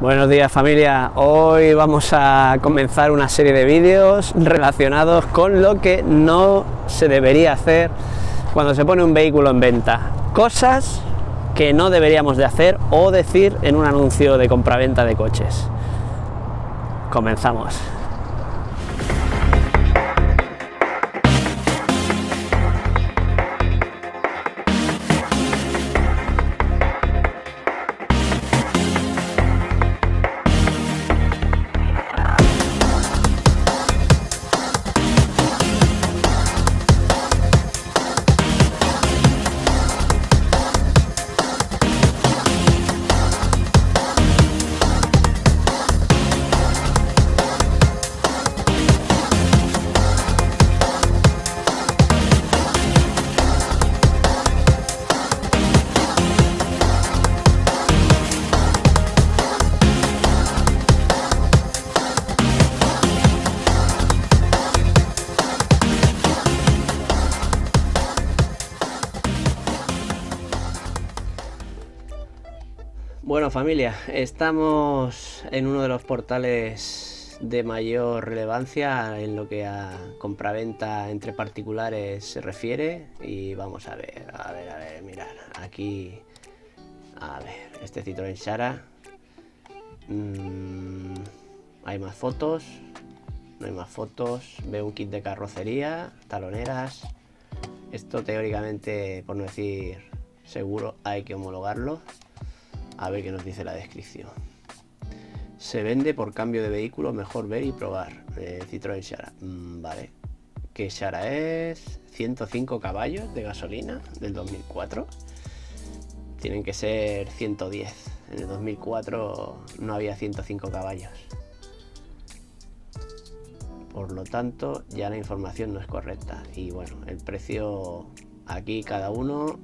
Buenos días familia, hoy vamos a comenzar una serie de vídeos relacionados con lo que no se debería hacer cuando se pone un vehículo en venta. Cosas que no deberíamos de hacer o decir en un anuncio de compraventa de coches. Comenzamos. Familia, estamos en uno de los portales de mayor relevancia en lo que a compraventa entre particulares se refiere y vamos a ver, a ver, a ver, mirar, aquí, a ver, este Citroën Sara, mmm, hay más fotos, no hay más fotos, veo un kit de carrocería, taloneras, esto teóricamente, por no decir seguro, hay que homologarlo. A ver qué nos dice la descripción. Se vende por cambio de vehículo, mejor ver y probar. Eh, Citroën Shara. Mm, vale. Que Shara es 105 caballos de gasolina del 2004. Tienen que ser 110. En el 2004 no había 105 caballos. Por lo tanto, ya la información no es correcta. Y bueno, el precio aquí cada uno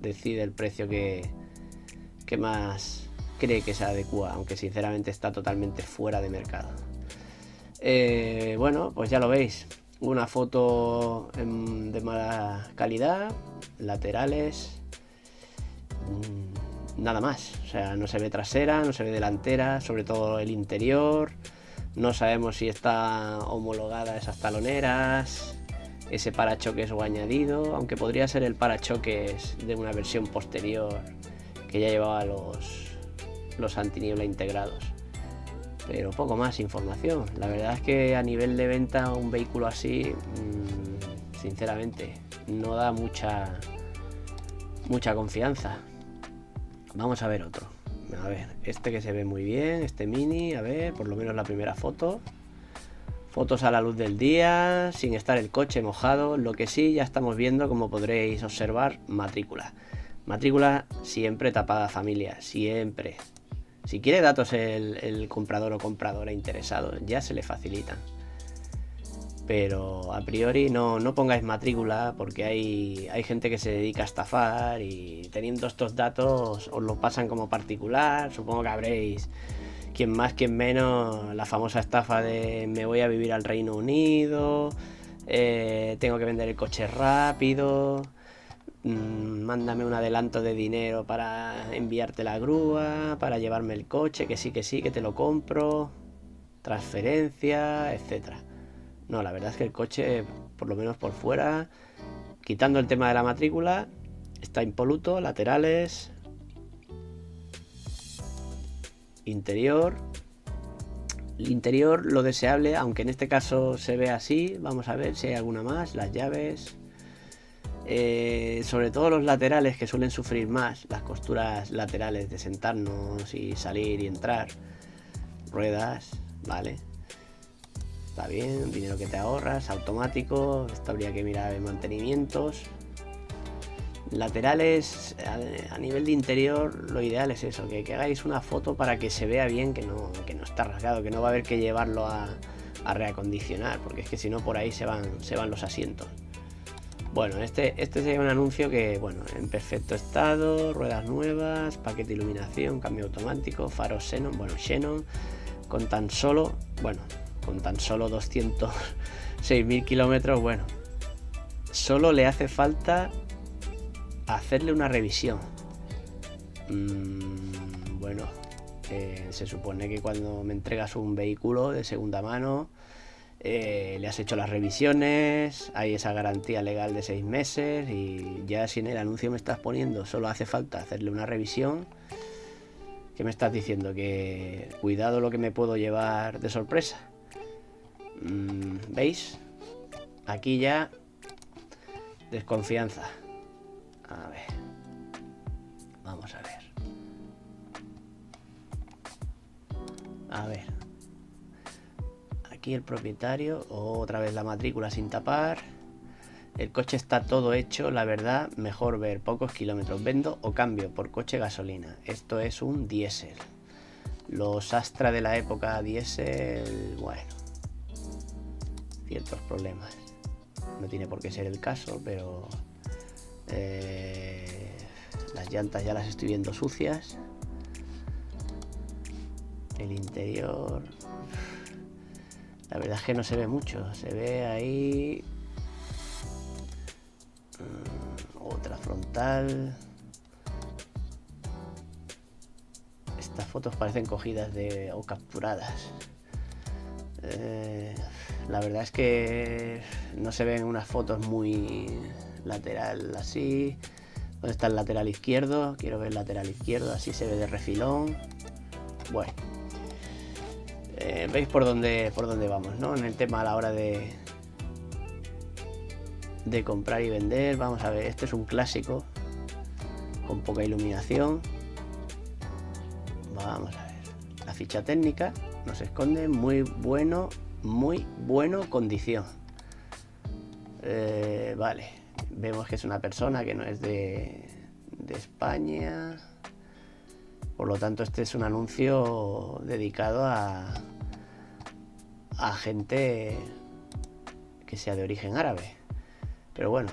decide el precio que, que más cree que se adecua, aunque sinceramente está totalmente fuera de mercado. Eh, bueno, pues ya lo veis, una foto de mala calidad, laterales, mm, nada más, o sea, no se ve trasera, no se ve delantera, sobre todo el interior, no sabemos si está homologada esas taloneras, ese parachoques o añadido, aunque podría ser el parachoques de una versión posterior que ya llevaba los, los antiniebla integrados. Pero poco más información. La verdad es que a nivel de venta un vehículo así, mmm, sinceramente, no da mucha, mucha confianza. Vamos a ver otro. A ver, este que se ve muy bien, este mini, a ver, por lo menos la primera foto. Fotos a la luz del día, sin estar el coche mojado. Lo que sí, ya estamos viendo, como podréis observar, matrícula. Matrícula siempre tapada familia, siempre. Si quiere datos el, comprador o compradora interesado, ya se le facilitan. Pero a priori no, no pongáis matrícula porque hay, hay gente que se dedica a estafar y teniendo estos datos os lo pasan como particular. Supongo que habréis quien más, quien menos, la famosa estafa de me voy a vivir al Reino Unido, eh, tengo que vender el coche rápido. Mm, mándame un adelanto de dinero para enviarte la grúa, para llevarme el coche, que sí, que sí, que te lo compro, transferencia, etcétera. No, la verdad es que el coche, por lo menos por fuera, quitando el tema de la matrícula, está impoluto, laterales, interior. El interior, lo deseable, aunque en este caso se ve así, vamos a ver si hay alguna más, las llaves, eh, sobre todo los laterales que suelen sufrir más, las costuras laterales de sentarnos y salir y entrar. Ruedas, vale. Está bien, dinero que te ahorras, automático, esto habría que mirar en mantenimientos. Laterales, a, nivel de interior, lo ideal es eso, que, hagáis una foto para que se vea bien que no, que no está rasgado, que no va a haber que llevarlo a, a reacondicionar, porque es que si no por ahí se van, se van los asientos. Bueno, este, este sería un anuncio que, bueno, en perfecto estado, ruedas nuevas, paquete de iluminación, cambio automático, faros Xenon, bueno, Xenon, con tan solo, bueno, con tan solo 206.000 kilómetros, bueno, solo le hace falta hacerle una revisión. Mm, bueno, Eh, se supone que cuando me entregas un vehículo de segunda mano, eh, le has hecho las revisiones, hay esa garantía legal de seis meses y ya si en el anuncio me estás poniendo solo hace falta hacerle una revisión, ¿qué me estás diciendo? Que cuidado lo que me puedo llevar de sorpresa. Mm, ¿Veis? Aquí ya desconfianza. A ver. Vamos a ver. A ver aquí el propietario, otra vez la matrícula sin tapar. El coche está todo hecho, la verdad, mejor ver pocos kilómetros. Vendo o cambio por coche gasolina. Esto es un diésel. Los Astra de la época diésel, bueno, ciertos problemas. No tiene por qué ser el caso, pero eh, las llantas ya las estoy viendo sucias. El interior, la verdad es que no se ve mucho. Se ve ahí... Mm, otra frontal. Estas fotos parecen cogidas de o capturadas. Eh, la verdad es que no se ven unas fotos muy lateral así. ¿Dónde está el lateral izquierdo? Quiero ver el lateral izquierdo, así se ve de refilón. Bueno. Eh, veis por dónde, por dónde vamos, ¿no? En el tema a la hora de, de comprar y vender. Vamos a ver, este es un clásico con poca iluminación. Vamos a ver. La ficha técnica nos esconde muy bueno, muy bueno condición. Eh, vale, vemos que es una persona que no es de, de España. Por lo tanto, este es un anuncio dedicado a, a gente que sea de origen árabe. Pero bueno,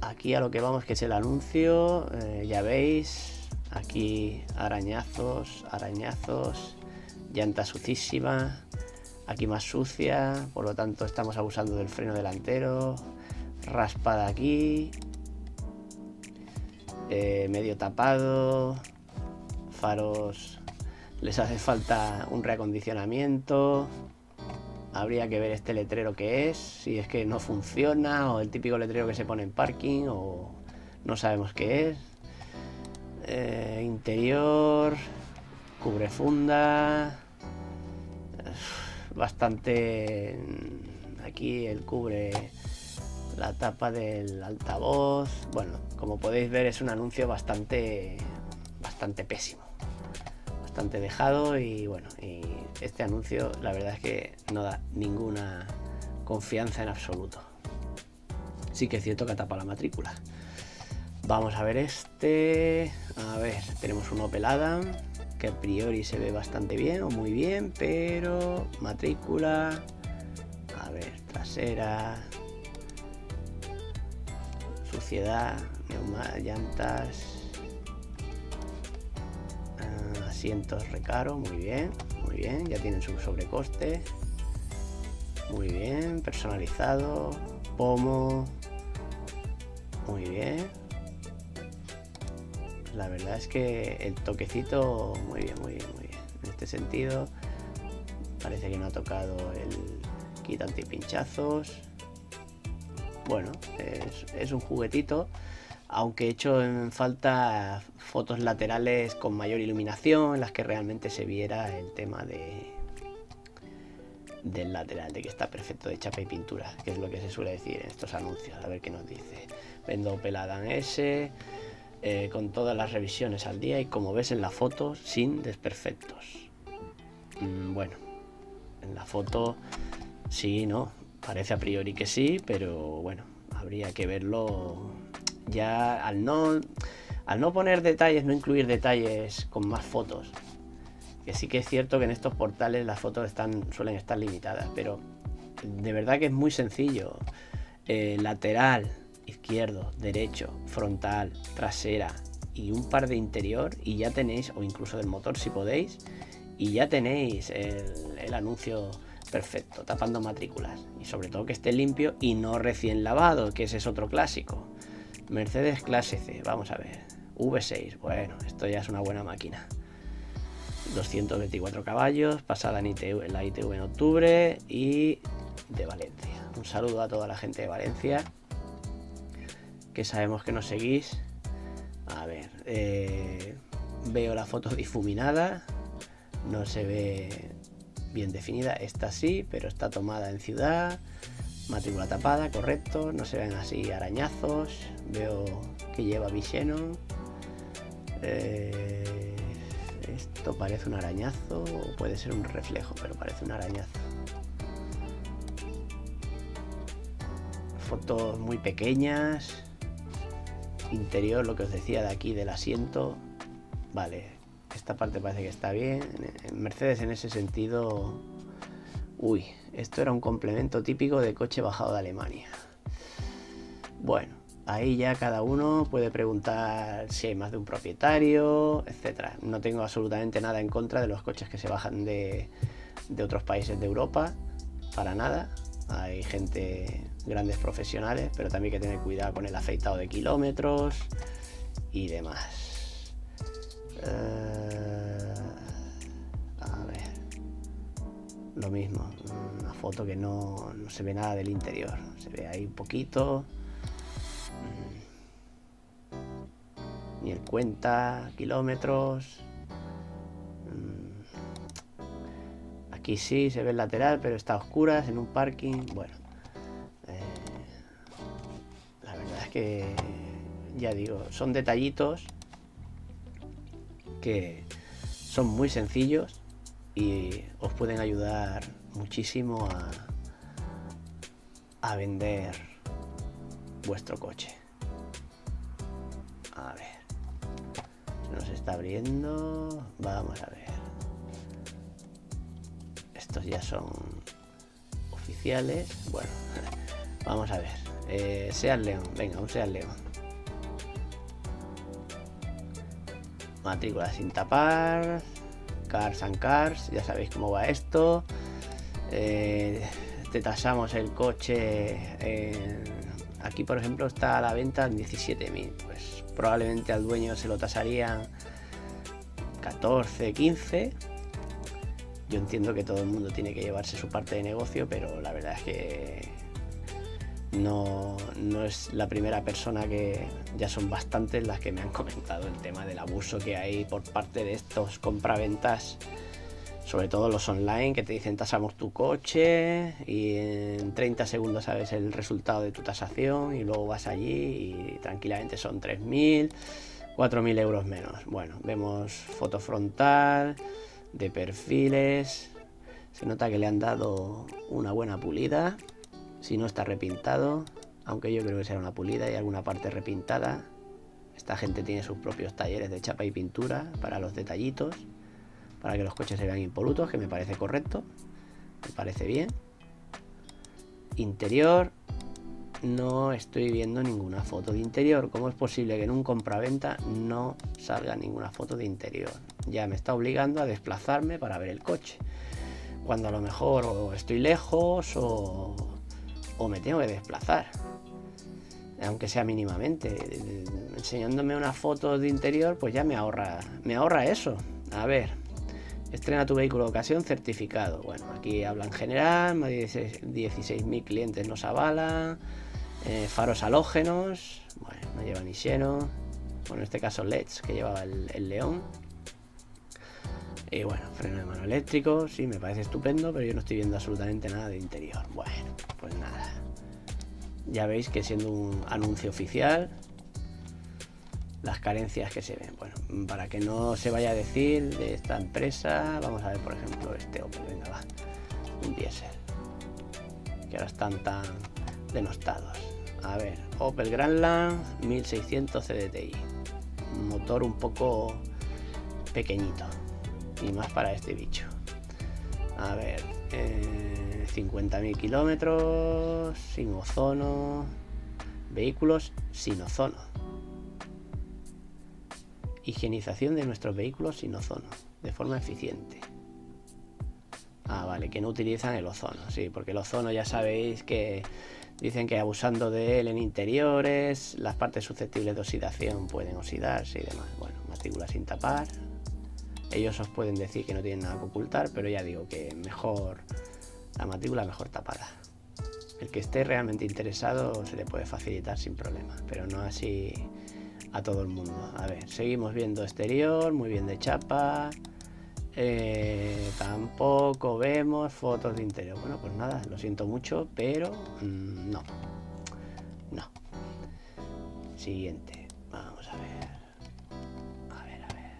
aquí a lo que vamos que es el anuncio, eh, ya veis, aquí arañazos, arañazos, llanta sucísima, aquí más sucia, por lo tanto estamos abusando del freno delantero, raspada aquí, eh, medio tapado, faros, les hace falta un reacondicionamiento, Habría que ver este letrero que es, si es que no funciona o el típico letrero que se pone en parking o no sabemos qué es. Eh, interior, cubre funda, bastante aquí el cubre la tapa del altavoz. Bueno, como podéis ver es un anuncio bastante bastante pésimo dejado y bueno, y este anuncio la verdad es que no da ninguna confianza en absoluto. Sí que es cierto que tapa la matrícula. Vamos a ver este. A ver, tenemos un Opel Adam que a priori se ve bastante bien o muy bien, pero matrícula. A ver, trasera. Suciedad, llantas asientos recaro, muy bien, muy bien, ya tienen su sobrecoste. Muy bien, personalizado, pomo, muy bien. La verdad es que el toquecito, muy bien, muy bien, muy bien. En este sentido, parece que no ha tocado el kit antipinchazos. Bueno, es, es un juguetito aunque he hecho en falta fotos laterales con mayor iluminación, en las que realmente se viera el tema de del lateral, de que está perfecto de chapa y pintura, que es lo que se suele decir en estos anuncios. A ver qué nos dice. Vendo pelada en S, eh, con todas las revisiones al día y como ves en la foto, sin desperfectos. Mm, bueno, en la foto sí, ¿no? Parece a priori que sí, pero bueno, habría que verlo ya al no, al no poner detalles, no incluir detalles con más fotos, que sí que es cierto que en estos portales las fotos están, suelen estar limitadas, pero de verdad que es muy sencillo. Eh, lateral, izquierdo, derecho, frontal, trasera y un par de interior y ya tenéis, o incluso del motor si podéis, y ya tenéis el anuncio perfecto, tapando matrículas. Y sobre todo que esté limpio y no recién lavado, que ese es otro clásico. Mercedes clase C, vamos a ver. V6, bueno, esto ya es una buena máquina. 224 caballos, pasada en, la ITV en octubre y de Valencia. Un saludo a toda la gente de Valencia, que sabemos que nos seguís. A ver, eh, veo la foto difuminada, no se ve bien definida, esta sí, pero está tomada en ciudad, matrícula tapada, correcto, no se ven así arañazos, veo que lleva Visenon. Eh, esto parece un arañazo o puede ser un reflejo, pero parece un arañazo. Fotos muy pequeñas. Interior, lo que os decía de aquí del asiento. Vale, esta parte parece que está bien. Mercedes en ese sentido... Uy, esto era un complemento típico de coche bajado de Alemania. Bueno, Ahí ya cada uno puede preguntar si hay más de un propietario, etcétera. No tengo absolutamente nada en contra de los coches que se bajan de, otros países de Europa, para nada. Hay gente, grandes profesionales, pero también hay que tener cuidado con el afeitado de kilómetros y demás. Eh, a ver, lo mismo, una foto que no, no se ve nada del interior, se ve ahí un poquito. Ni el cuenta kilómetros. Mm. Aquí sí se ve el lateral, pero está a oscuras en un parking. Bueno, eh, la verdad es que ya digo, son detallitos que son muy sencillos y os pueden ayudar muchísimo a, a vender vuestro coche. A ver nos está abriendo. Vamos a ver. Estos ya son oficiales. Bueno, vamos a ver. Eh, León, venga, un Sean León. Matrícula sin tapar. Cars and Cars, ya sabéis cómo va esto. Eh, te tasamos el coche. Aquí, por ejemplo, está a la venta en 17.000. Pues probablemente al dueño se lo tasarían 14, 15. Yo entiendo que todo el mundo tiene que llevarse su parte de negocio, pero la verdad es que no, no, es la primera persona que ya son bastantes las que me han comentado el tema del abuso que hay por parte de estos compraventas sobre todo los online que te dicen tasamos tu coche y en 30 segundos sabes el resultado de tu tasación y luego vas allí y tranquilamente son 3.000, 4.000 euros menos. Bueno, vemos foto frontal, de perfiles, se nota que le han dado una buena pulida, si no está repintado, aunque yo creo que será una pulida y alguna parte repintada. Esta gente tiene sus propios talleres de chapa y pintura para los detallitos para que los coches se vean impolutos, que me parece correcto, me parece bien. Interior, no estoy viendo ninguna foto de interior. ¿Cómo es posible que en un compraventa no salga ninguna foto de interior? Ya me está obligando a desplazarme para ver el coche. Cuando a lo mejor estoy lejos o, me tengo que desplazar. Aunque sea mínimamente. Enseñándome una foto de interior, pues ya me ahorra, me ahorra eso. A ver, Estrena tu vehículo de ocasión certificado. Bueno, aquí habla en general, más de 16.000 clientes nos avalan. Eh, faros halógenos, bueno, no lleva ni lleno. Bueno, en este caso LEDs, que llevaba el, león. Y bueno, freno de mano eléctrico, sí, me parece estupendo, pero yo no estoy viendo absolutamente nada de interior. Bueno, pues nada. Ya veis que siendo un anuncio oficial, las carencias que se ven. Bueno, para que no se vaya a decir de esta empresa, vamos a ver por ejemplo este Opel, venga va, un diésel, que ahora están tan denostados. A ver, Opel Grandland 1600 CDTI, motor un poco pequeñito y más para este bicho. A ver, 50.000 eh, kilómetros, sin ozono, vehículos sin ozono higienización de nuestros vehículos sin ozono, de forma eficiente. Ah, vale, que no utilizan el ozono, sí, porque el ozono ya sabéis que dicen que abusando de él en interiores, las partes susceptibles de oxidación pueden oxidarse y demás. Bueno, matrícula sin tapar, Ellos os pueden decir que no tienen nada que ocultar, pero ya digo que mejor la matrícula mejor tapada. El que esté realmente interesado se le puede facilitar sin problema, pero no así a todo el mundo. A ver, seguimos viendo exterior, muy bien de chapa. Eh, tampoco vemos fotos de interior. Bueno, pues nada, lo siento mucho, pero mm, no. No. Siguiente. Vamos a ver. A ver, a ver.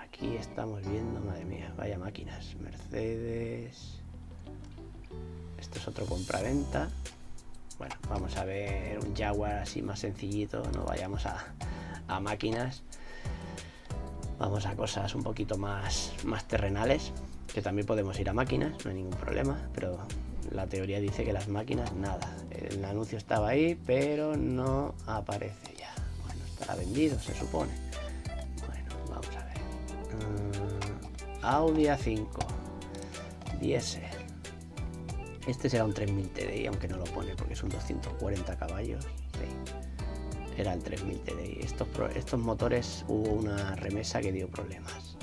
Aquí estamos viendo, madre mía, vaya máquinas. Mercedes. Esto es otro compraventa. Bueno, vamos a ver un Jaguar así más sencillito, no vayamos a, a máquinas. Vamos a cosas un poquito más, más terrenales, que también podemos ir a máquinas, no hay ningún problema, pero la teoría dice que las máquinas nada. El anuncio estaba ahí, pero no aparece ya. Bueno, estará vendido, se supone. Bueno, vamos a ver. Uh, Audi A5, diésel. Este será un 3000 TDI, aunque no lo pone porque son 240 caballos. Sí. Era el 3000 TDI. Estos, estos motores hubo una remesa que dio problemas.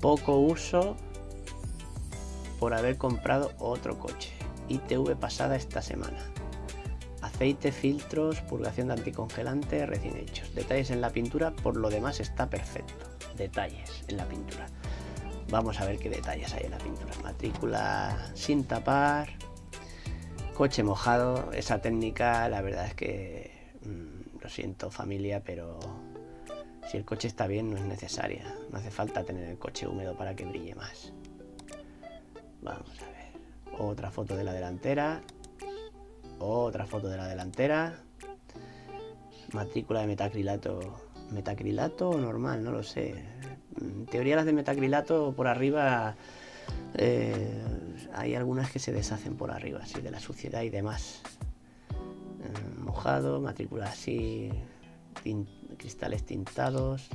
Poco uso por haber comprado otro coche. ITV pasada esta semana. Aceite, filtros, purgación de anticongelante recién hechos. Detalles en la pintura, por lo demás está perfecto. Detalles en la pintura. Vamos a ver qué detalles hay en la pintura. Matrícula sin tapar. Coche mojado. Esa técnica, la verdad es que mmm, lo siento familia, pero si el coche está bien no es necesaria. No hace falta tener el coche húmedo para que brille más. Vamos a ver. Otra foto de la delantera. Otra foto de la delantera. Matrícula de metacrilato. ¿Metacrilato o normal? No lo sé. En teoría las de metacrilato por arriba eh, hay algunas que se deshacen por arriba, así de la suciedad y demás. Eh, mojado, matrícula así, cristales tintados.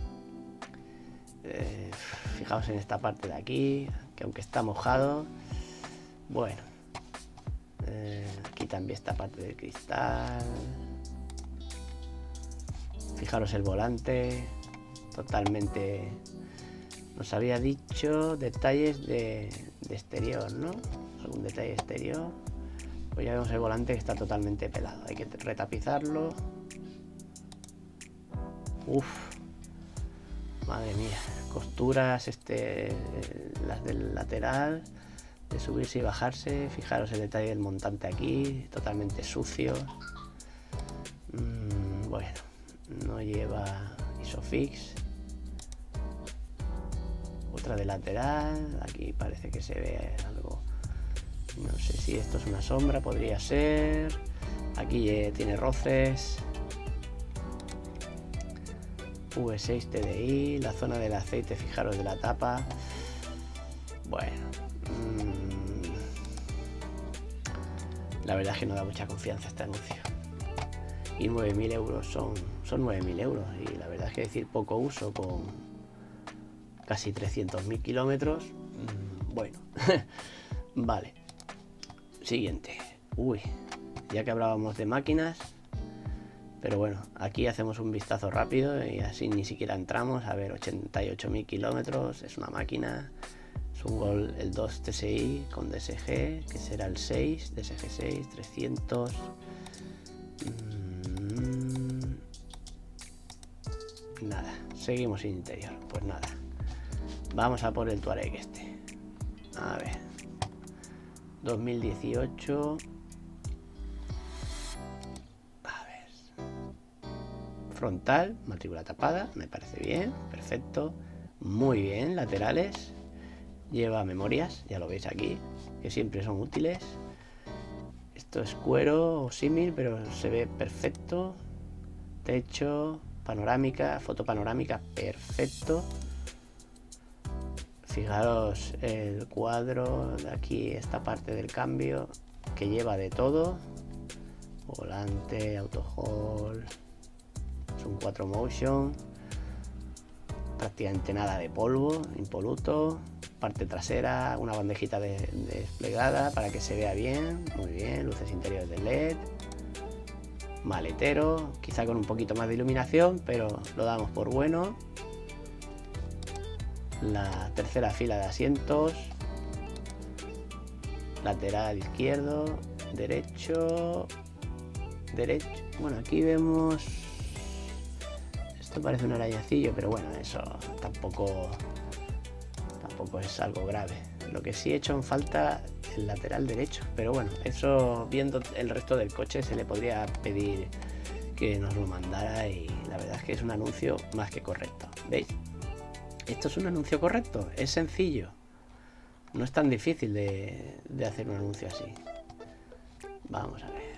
Eh, fijaos en esta parte de aquí, que aunque está mojado, bueno, eh, aquí también esta parte del cristal. Fijaros el volante, totalmente nos había dicho detalles de, exterior, ¿no? Algún detalle exterior. Pues ya vemos el volante que está totalmente pelado. Hay que retapizarlo. Uf. Madre mía. Costuras, este, las del lateral, de subirse y bajarse. Fijaros el detalle del montante aquí, totalmente sucio. Mm, bueno, no lleva isofix de lateral aquí parece que se ve algo no sé si esto es una sombra podría ser. Aquí tiene roces. V6 TDI la zona del aceite fijaros de la tapa. Bueno mmm, la verdad es que no da mucha confianza este anuncio. Y 9.000 euros son, son 9.000 euros y la verdad es que decir poco uso con casi 300.000 kilómetros. Mm, bueno, vale. Siguiente. Uy, ya que hablábamos de máquinas. Pero bueno, aquí hacemos un vistazo rápido y así ni siquiera entramos. A ver, 88.000 kilómetros. Es una máquina. Es un Gol el 2 TSI con DSG, que será el 6, DSG 6, 300. Mm, nada, seguimos sin interior. Pues nada. Vamos a por el Tuareg este. A ver. 2018. A ver. Frontal, matrícula tapada, me parece bien, perfecto. Muy bien, laterales. Lleva memorias, ya lo veis aquí, que siempre son útiles. Esto es cuero o símil, pero se ve perfecto. Techo, panorámica, foto panorámica, perfecto. Fijaros el cuadro de aquí, esta parte del cambio que lleva de todo. Volante, auto hold, es un 4 motion. Prácticamente nada de polvo, impoluto. Parte trasera, una bandejita de, desplegada para que se vea bien. Muy bien, luces interiores de LED. Maletero, quizá con un poquito más de iluminación, pero lo damos por bueno la tercera fila de asientos, lateral izquierdo, derecho, derecho. Bueno, aquí vemos... Esto parece un arañacillo, pero bueno, eso tampoco, tampoco es algo grave. Lo que sí he hecho en falta el lateral derecho, pero bueno, eso viendo el resto del coche se le podría pedir que nos lo mandara y la verdad es que es un anuncio más que correcto. ¿Veis? Esto es un anuncio correcto, es sencillo. No es tan difícil de, hacer un anuncio así. Vamos a ver.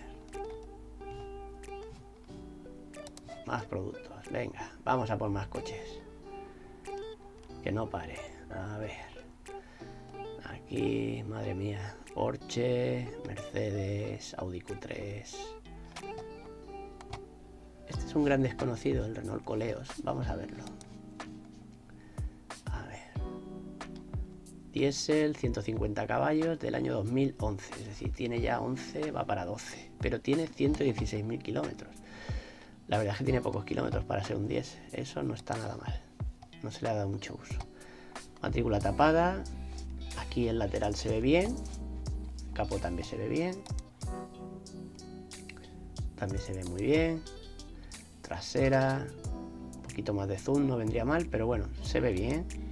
Más productos. Venga, vamos a por más coches. Que no pare. A ver. Aquí, madre mía. Porsche, Mercedes, Audi Q3. Este es un gran desconocido, el Renault Coleos. Vamos a verlo. Diesel, 150 caballos del año 2011, es decir, tiene ya 11, va para 12, pero tiene 116.000 kilómetros. La verdad es que tiene pocos kilómetros para ser un 10, eso no está nada mal, no se le ha dado mucho uso. Matrícula tapada, aquí el lateral se ve bien, capó también se ve bien, también se ve muy bien, trasera, un poquito más de zoom no vendría mal, pero bueno, se ve bien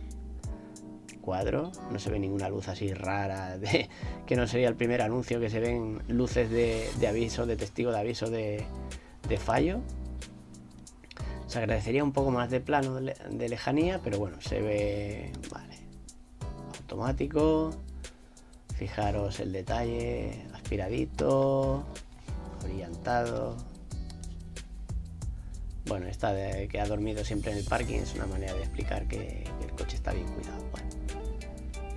no se ve ninguna luz así rara, de, que no sería el primer anuncio que se ven luces de, aviso, de testigo de aviso de, fallo. Se agradecería un poco más de plano de, lejanía, pero bueno, se ve, vale, automático. Fijaros el detalle, aspiradito, brillantado. Bueno, esta de que ha dormido siempre en el parking es una manera de explicar que, el coche está bien cuidado.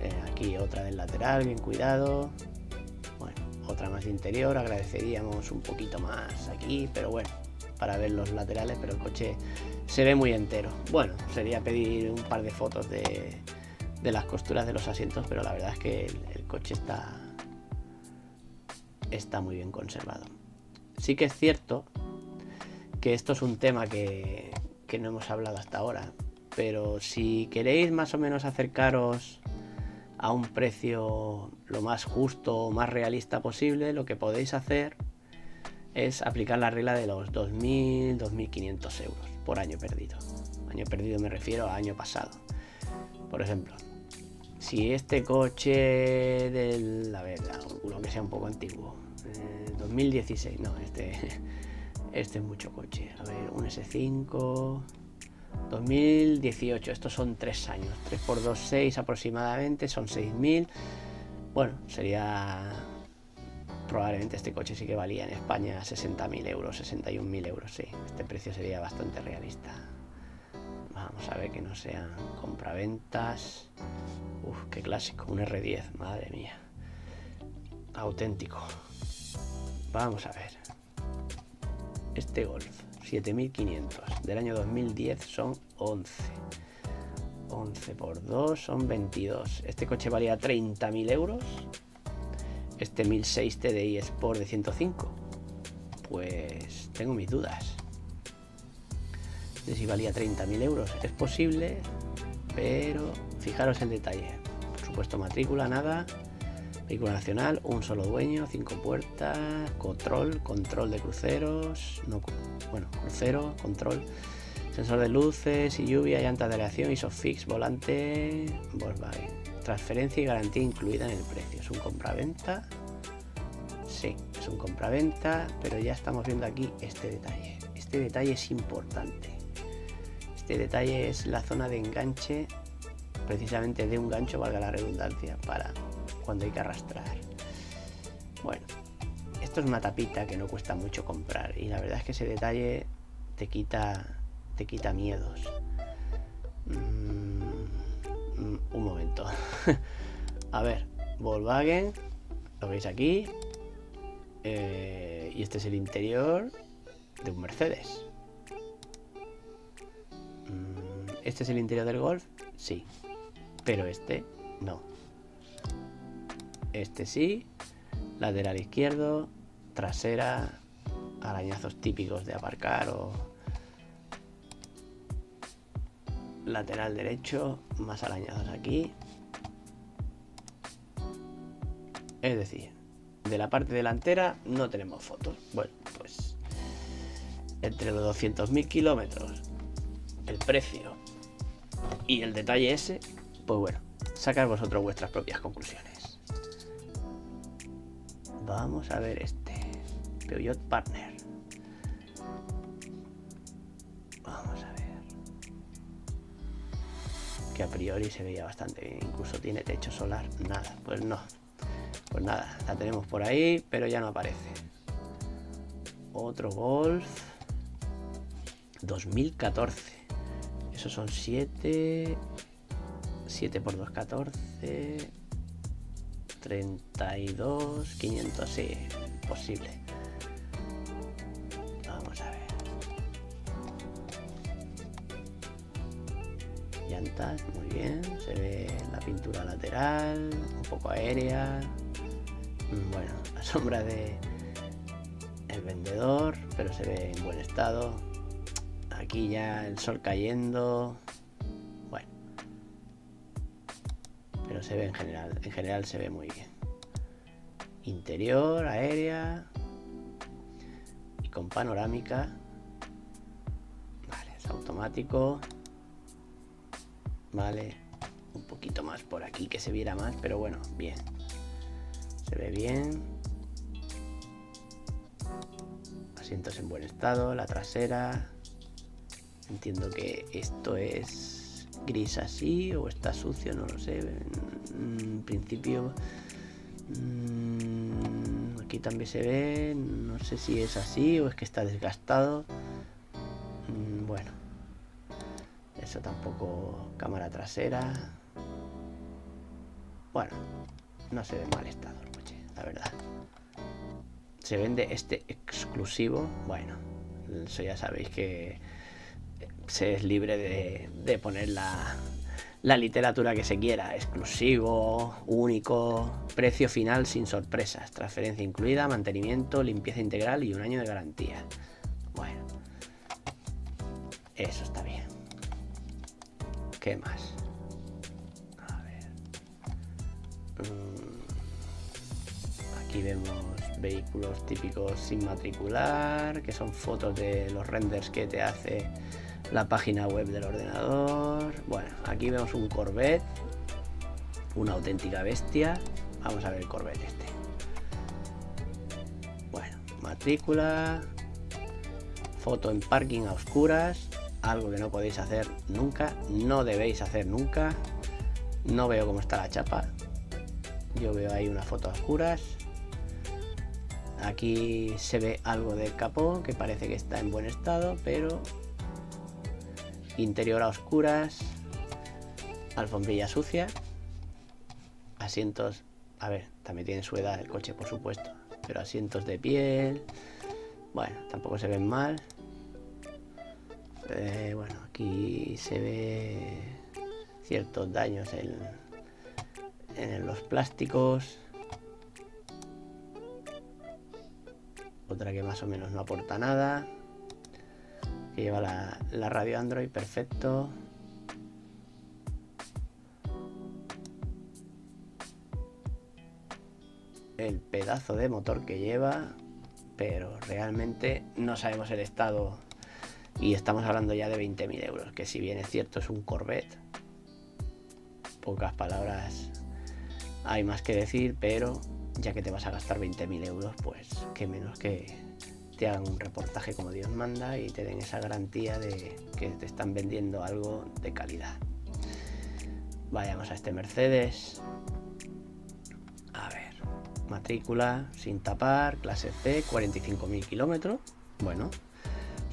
Eh, aquí otra del lateral, bien cuidado. Bueno, otra más interior, agradeceríamos un poquito más aquí, pero bueno, para ver los laterales, pero el coche se ve muy entero. Bueno, sería pedir un par de fotos de, las costuras de los asientos, pero la verdad es que el, coche está, está muy bien conservado. Sí que es cierto que esto es un tema que, que no hemos hablado hasta ahora, pero si queréis más o menos acercaros a un precio lo más justo, más realista posible, lo que podéis hacer es aplicar la regla de los 2.000, 2.500 euros por año perdido. Año perdido me refiero a año pasado. Por ejemplo, si este coche del, a ver, uno que sea un poco antiguo, 2016, no, este, este es mucho coche. A ver, un S5, 2018, estos son tres años. 3 por 2, 6 aproximadamente, son 6.000. Bueno, sería... Probablemente este coche sí que valía en España 60.000 euros, 61.000 euros, sí. Este precio sería bastante realista. Vamos a ver que no sean compraventas. Uf, qué clásico, un R10, madre mía. Auténtico. Vamos a ver. Este Golf. 7500. Del año 2010 son 11. 11 por 2 son 22. Este coche valía 30.000 euros. Este 1006 TDI Sport de 105. Pues tengo mis dudas. De si valía 30.000 euros. Es posible, pero fijaros en detalle. Por supuesto, matrícula, nada. Vehículo nacional, un solo dueño, cinco puertas, control, control de cruceros, no, bueno, crucero, control, sensor de luces y lluvia, llanta de aleación, ISOFIX, volante, Volkswagen. Transferencia y garantía incluida en el precio. Es un compraventa. Sí, es un compraventa, pero ya estamos viendo aquí este detalle. Este detalle es importante. Este detalle es la zona de enganche, precisamente de un gancho, valga la redundancia, para cuando hay que arrastrar. Bueno, esto es una tapita que no cuesta mucho comprar y la verdad es que ese detalle te quita, te quita miedos. Mm, un momento. A ver, Volkswagen, lo veis aquí. Eh, y este es el interior de un Mercedes. Mm, ¿Este es el interior del Golf? Sí. Pero este no. Este sí, lateral izquierdo, trasera, arañazos típicos de aparcar o lateral derecho, más arañados aquí. Es decir, de la parte delantera no tenemos fotos. Bueno, pues entre los 200.000 kilómetros, el precio y el detalle ese, pues bueno, sacad vosotros vuestras propias conclusiones. Vamos a ver este. Peugeot Partner. Vamos a ver. Que a priori se veía bastante bien. Incluso tiene techo solar. Nada, pues no. Pues nada, la tenemos por ahí, pero ya no aparece. Otro Golf. 2014. Esos son 7. 7 por 2, 14. 32, 500, sí, posible. Vamos a ver. Llantas, muy bien. Se ve la pintura lateral, un poco aérea. Mm, bueno, la sombra de el vendedor, pero se ve en buen estado. Aquí ya el sol cayendo. Pero se ve en general, en general se ve muy bien. Interior, aérea y con panorámica. Vale, es automático. Vale, un poquito más por aquí que se viera más, pero bueno, bien. Se ve bien. Asientos en buen estado, la trasera. Entiendo que esto es gris así o está sucio, no lo sé. En principio mm, aquí también se ve, no sé si es así o es que está desgastado. Mm, bueno, eso tampoco cámara trasera. Bueno, no se ve mal estado la verdad. Se vende este exclusivo. Bueno, eso ya sabéis que se es libre de, poner la, la literatura que se quiera. Exclusivo, único, precio final sin sorpresas, transferencia incluida, mantenimiento, limpieza integral y un año de garantía. Bueno, eso está bien. ¿Qué más? A ver. Mm. Aquí vemos vehículos típicos sin matricular, que son fotos de los renders que te hace la página web del ordenador. Bueno, aquí vemos un Corvette, una auténtica bestia. Vamos a ver el Corvette este. Bueno, matrícula, foto en parking a oscuras, algo que no podéis hacer nunca, no debéis hacer nunca. No veo cómo está la chapa. Yo veo ahí una foto a oscuras. Aquí se ve algo del capó que parece que está en buen estado, pero interior a oscuras, alfombrilla sucia, asientos, a ver, también tiene su edad el coche por supuesto, pero asientos de piel, bueno, tampoco se ven mal. Eh, bueno, aquí se ve ciertos daños en, en los plásticos. otra que más o menos no aporta nada, que lleva la, radio Android, perfecto. El pedazo de motor que lleva, pero realmente no sabemos el estado y estamos hablando ya de 20.000 euros, que si bien es cierto es un Corvette, pocas palabras hay más que decir, pero ya que te vas a gastar 20.000 euros, pues qué menos que te hagan un reportaje como Dios manda y te den esa garantía de que te están vendiendo algo de calidad. Vayamos a este Mercedes. A ver, matrícula sin tapar, clase C, 45.000 kilómetros. Bueno,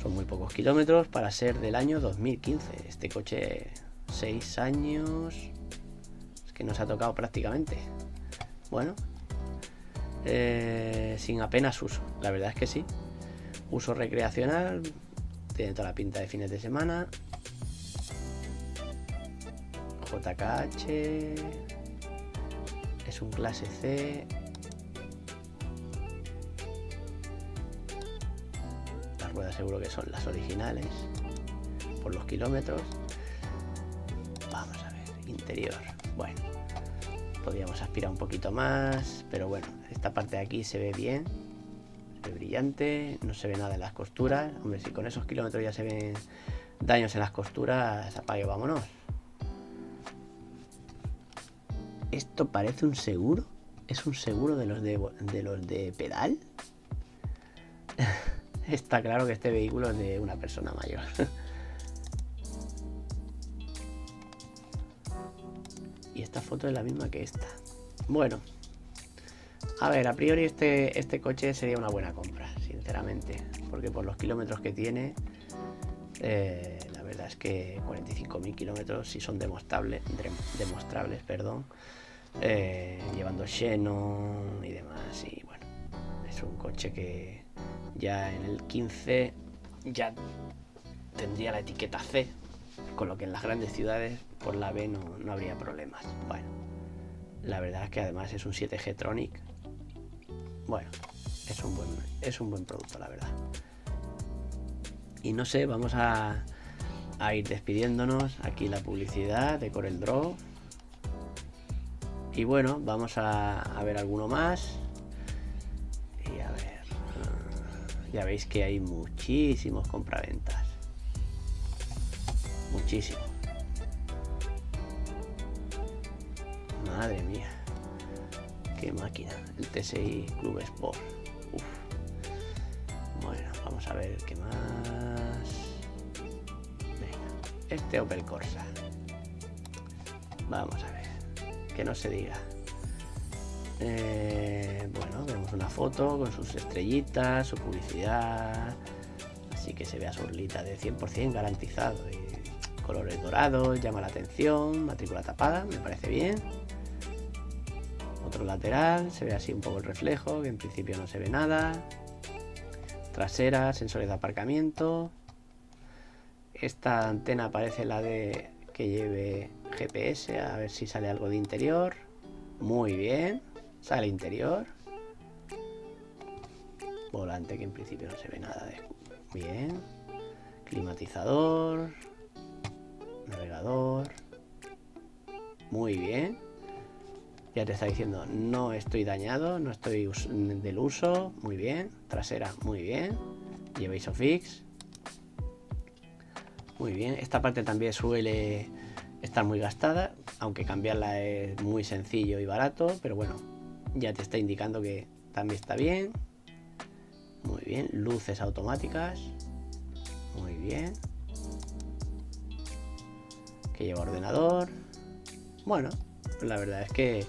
son muy pocos kilómetros para ser del año 2015. Este coche, 6 años, es que nos ha tocado prácticamente. Bueno, eh, sin apenas uso. La verdad es que sí. Uso recreacional, tiene toda la pinta de fines de semana. JKH es un clase C. Las ruedas seguro que son las originales por los kilómetros. interior. Bueno, podríamos aspirar un poquito más, pero bueno, esta parte de aquí se ve bien, brillante, no se ve nada en las costuras. Hombre, si con esos kilómetros ya se ven daños en las costuras, apague, vámonos. Esto parece un seguro. ¿Es un seguro de los de los de pedal? Está claro que este vehículo es de una persona mayor. y esta foto es la misma que esta. Bueno, a ver, a priori este, este coche sería una buena compra, sinceramente, porque por los kilómetros que tiene, eh, la verdad es que 45.000 kilómetros si son demostrables, demostrables perdón, eh, llevando Xenon y demás, y bueno, es un coche que ya en el 15 ya tendría la etiqueta C, con lo que en las grandes ciudades por la B no, habría problemas. Bueno, la verdad es que además es un 7G Tronic. Bueno, es un buen, es un buen producto, la verdad. Y no sé, vamos a, ir despidiéndonos. Aquí la publicidad de Corel Draw. Y bueno, vamos a, ver alguno más. Y a ver. Ya veis que hay muchísimos compraventas. Muchísimos. Madre mía. Qué máquina. El TSI Club Sport. Bueno, vamos a ver qué más. Venga. Este Opel Corsa. Vamos a ver. Que no se diga. Eh, bueno, vemos una foto con sus estrellitas, su publicidad. Así que se vea su orlita de 100% garantizado. Y colores dorados, llama la atención. Matrícula tapada, me parece bien. Otro lateral, se ve así un poco el reflejo, que en principio no se ve nada. Trasera, sensores de aparcamiento. Esta antena parece la de que lleve GPS, a ver si sale algo de interior. Muy bien. Sale interior. Volante que en principio no se ve nada de... Bien. Climatizador. Navegador. Muy bien. Ya te está diciendo, no estoy dañado, no estoy del uso. Muy bien. Trasera, muy bien. Lleva ISOFIX. Muy bien. Esta parte también suele estar muy gastada, aunque cambiarla es muy sencillo y barato, pero bueno, ya te está indicando que también está bien. Muy bien, luces automáticas. Muy bien. Que lleva ordenador. Bueno, la verdad es que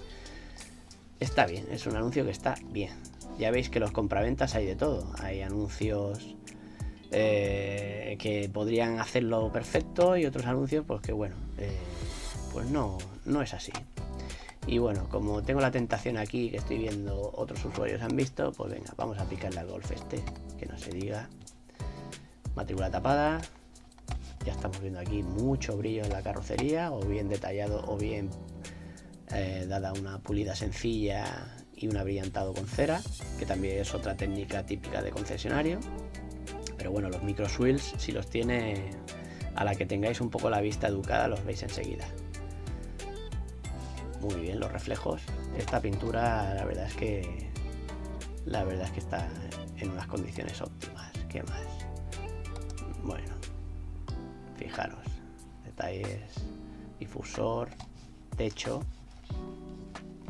está bien, es un anuncio que está bien. Ya veis que los compraventas hay de todo. Hay anuncios eh, que podrían hacerlo perfecto y otros anuncios pues que bueno, eh, pues no, no es así. Y bueno, como tengo la tentación aquí, que estoy viendo otros usuarios han visto, pues venga, vamos a picarle al Golf este, que no se diga. Matrícula tapada. Ya estamos viendo aquí mucho brillo en la carrocería, o bien detallado, o bien eh, dada una pulida sencilla y un abrillantado con cera, que también es otra técnica típica de concesionario. Pero bueno, los micro swills, si los tiene a la que tengáis un poco la vista educada, los veis enseguida muy bien los reflejos. Esta pintura la verdad es que la verdad es que está en unas condiciones óptimas. ¿Qué más? Bueno, fijaros, detalles, difusor, techo,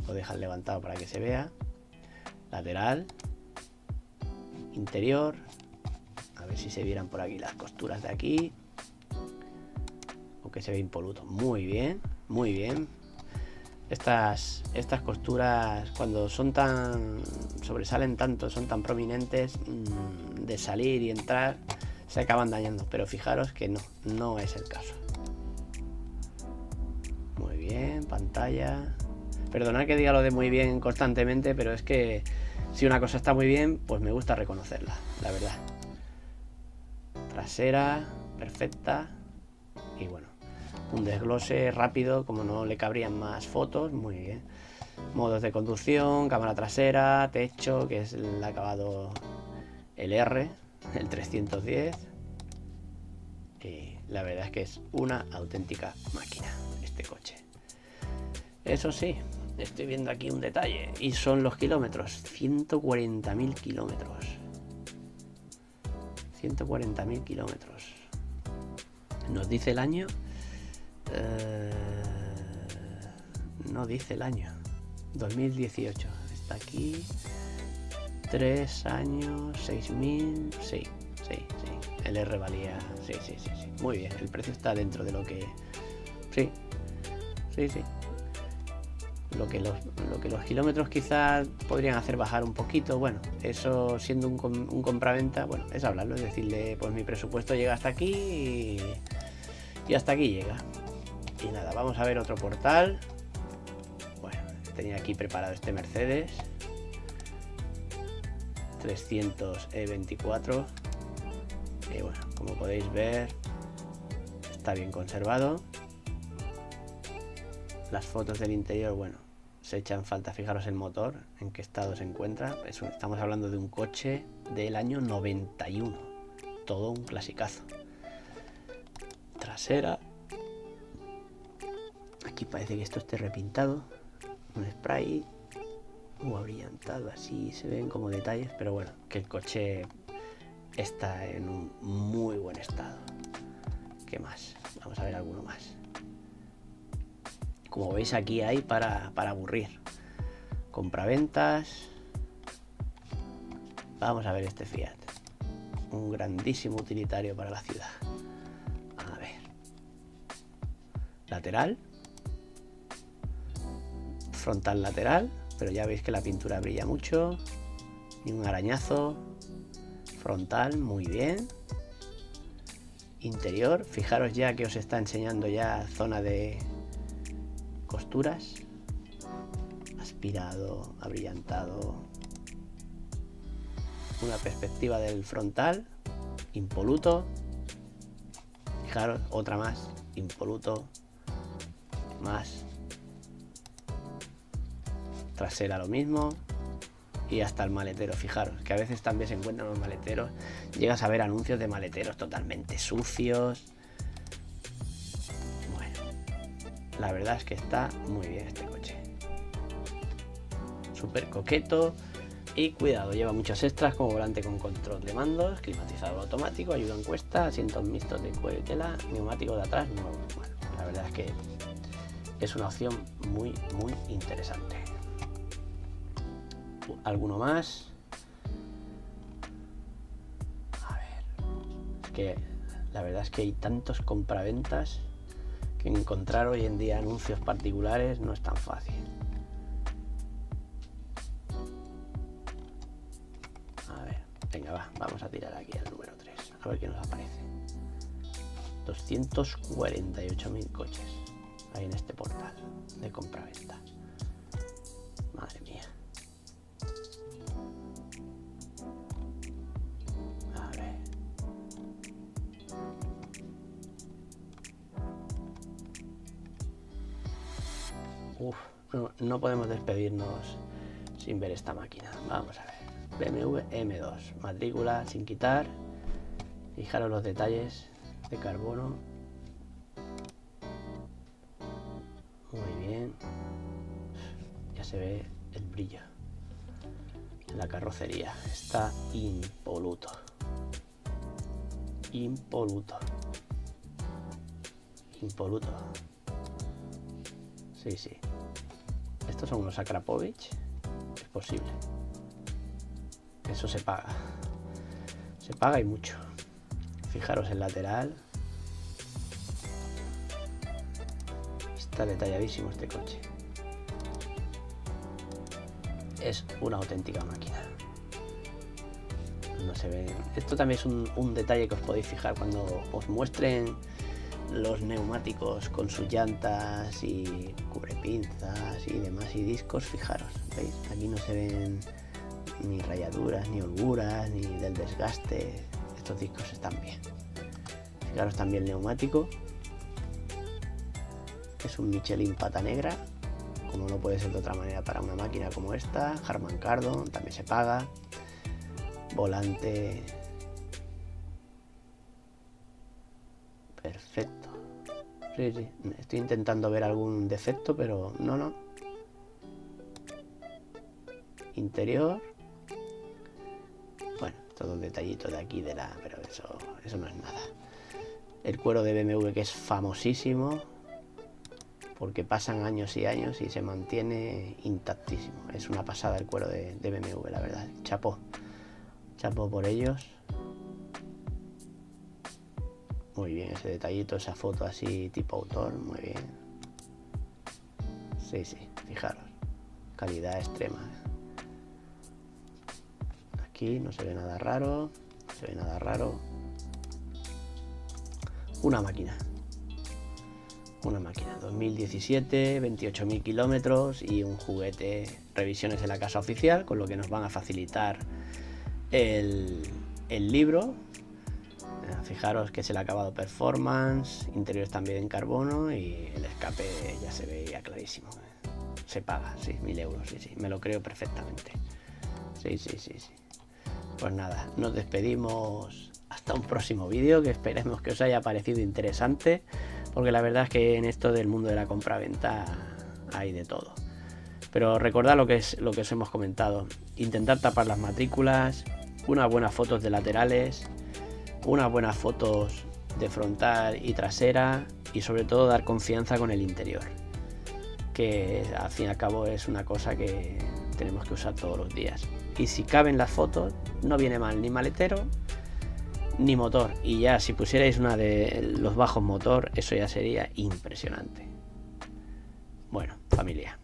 lo dejan levantado para que se vea, lateral, interior, a ver si se vieran por aquí las costuras de aquí, o que se ve impoluto, muy bien, muy bien, estas, estas costuras cuando son tan sobresalen tanto, son tan prominentes mm, de salir y entrar, se acaban dañando. Pero fijaros que no, no es el caso. Muy bien, pantalla. Perdonad que diga lo de muy bien constantemente, pero es que si una cosa está muy bien, pues me gusta reconocerla, la verdad. Trasera, perfecta. Y bueno, un desglose rápido, como no le cabrían más fotos, muy bien. Modos de conducción, cámara trasera, techo, que es el acabado el R, el 310. Y la verdad es que es una auténtica máquina este coche. Eso sí, estoy viendo aquí un detalle. Y son los kilómetros. 140.000 kilómetros. 140.000 kilómetros. Nos dice el año. Eh, no dice el año. 2018. Está aquí. 3 años, 6.000. Sí, sí, sí. El R valía. Sí, sí, sí, sí. Muy bien. El precio está dentro de lo que. Sí. Sí, sí. Lo que, los, kilómetros quizás podrían hacer bajar un poquito, bueno, eso siendo un, un compraventa, bueno, es hablarlo, es decirle, pues mi presupuesto llega hasta aquí y, y hasta aquí llega. Y nada, vamos a ver otro portal. Bueno, tenía aquí preparado este Mercedes. 300E24. Y bueno, como podéis ver, está bien conservado. Las fotos del interior, bueno, se echan falta. Fijaros el motor, en qué estado se encuentra. estamos hablando de un coche del año 91. Todo un clasicazo. Trasera. Aquí parece que esto esté repintado. Un spray. O abrillantado, así se ven como detalles. Pero bueno, que el coche está en un muy buen estado. ¿Qué más? Vamos a ver alguno más. Como veis aquí hay para, para aburrir. Compraventas. Vamos a ver este Fiat. Un grandísimo utilitario para la ciudad. A ver. Lateral. Frontal lateral. Pero ya veis que la pintura brilla mucho. Ni un arañazo. Frontal, muy bien. Interior, fijaros ya que os está enseñando ya zona de, costuras, aspirado, abrillantado, una perspectiva del frontal, impoluto, fijaros, otra más, impoluto, más, trasera lo mismo, y hasta el maletero, fijaros, que a veces también se encuentran los maleteros, llegas a ver anuncios de maleteros totalmente sucios, La verdad es que está muy bien este coche. Súper coqueto. Y cuidado, lleva muchos extras como volante con control de mandos, climatizador automático, ayuda en cuesta, asientos mixtos de cuero y tela, neumático de atrás nuevo. Bueno, la verdad es que es una opción muy, muy interesante. ¿Alguno más? A ver. Es que la verdad es que hay tantos compraventas que encontrar hoy en día anuncios particulares no es tan fácil. A ver, venga, va, vamos a tirar aquí el número 3, a ver qué nos aparece. 248.000 coches hay en este portal de compra-venta. Madre mía. No, podemos despedirnos sin ver esta máquina. Vamos a ver. BMW M2, matrícula sin quitar. Fijaros los detalles de carbono. Muy bien. Ya se ve el brillo. La carrocería está impoluto. Impoluto. Impoluto. Sí, sí. Estos son unos Akrapovich. Es posible. Eso se paga. Se paga y mucho. Fijaros el lateral. Está detalladísimo este coche. Es una auténtica máquina. No se ve. Esto también es un, un detalle que os podéis fijar cuando os muestren los neumáticos con sus llantas y cubrepinzas y demás y discos, fijaros, ¿veis? Aquí no se ven ni rayaduras, ni holguras, ni del desgaste. Estos discos están bien. Fijaros también el neumático. Es un Michelin pata negra, como no puede ser de otra manera para una máquina como esta. Harman Kardon también se paga. Volante Sí, sí. Estoy intentando ver algún defecto, pero no, no. Interior. Bueno, todo detallito de aquí de la... Pero eso, eso no es nada. El cuero de BMW que es famosísimo. Porque pasan años y años y se mantiene intactísimo. Es una pasada el cuero de, de BMW, la verdad. Chapo. Chapo por ellos. Muy bien ese detallito, esa foto así tipo autor, muy bien. Sí, sí, fijaros. Calidad extrema. Aquí no se ve nada raro, no se ve nada raro. Una máquina. Una máquina, 2017, 28.000 kilómetros y un juguete, revisiones de la casa oficial, con lo que nos van a facilitar el, el libro Fijaros que es el acabado performance, interiores también en carbono y el escape ya se veía clarísimo. Se paga, sí, mil euros, sí, sí, me lo creo perfectamente. Sí, sí, sí, sí. Pues nada, nos despedimos hasta un próximo vídeo que esperemos que os haya parecido interesante, porque la verdad es que en esto del mundo de la compra-venta hay de todo. Pero recordad lo que es lo que os hemos comentado, intentar tapar las matrículas, unas buenas fotos de laterales, unas buenas fotos de frontal y trasera y sobre todo dar confianza con el interior, que al fin y al cabo es una cosa que tenemos que usar todos los días. Y si caben las fotos, no viene mal ni maletero ni motor. Y ya si pusierais una de los bajos motor, eso ya sería impresionante. Bueno, familia,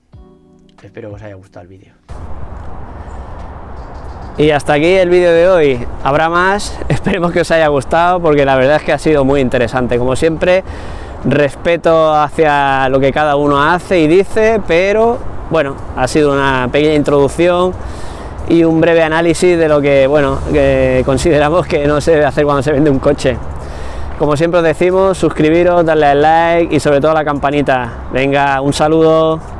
espero que os haya gustado el vídeo. Y hasta aquí el vídeo de hoy. Habrá más, esperemos que os haya gustado porque la verdad es que ha sido muy interesante. Como siempre, respeto hacia lo que cada uno hace y dice, pero bueno, ha sido una pequeña introducción y un breve análisis de lo que, bueno, que consideramos que no se debe hacer cuando se vende un coche. Como siempre os decimos, suscribiros, darle al like y sobre todo a la campanita. Venga, un saludo.